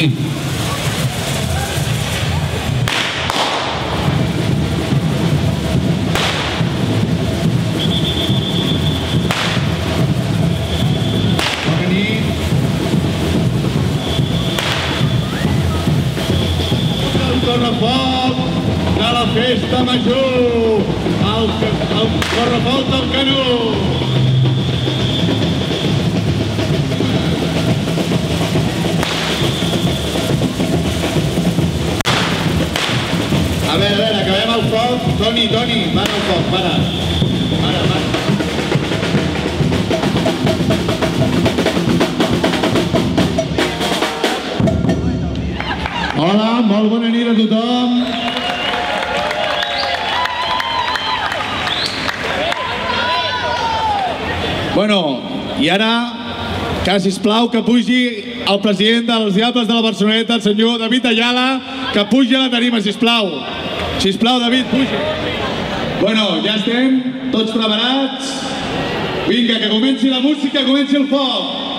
El correfoc de la festa major. El, el correfoc del Canut. A veure, a veure, acabem el foc. Toni, Toni, para el foc, para. Para, para. Hola, molt bona nit a tothom. Bueno, i ara, que sisplau que pugi el president dels Diables de la Barceloneta, el senyor David Ayala, que pugi a la tarima, sisplau. Sisplau, David, pugi. Bueno, ja estem, tots preparats. Vinga, que comenci la música, comenci el foc.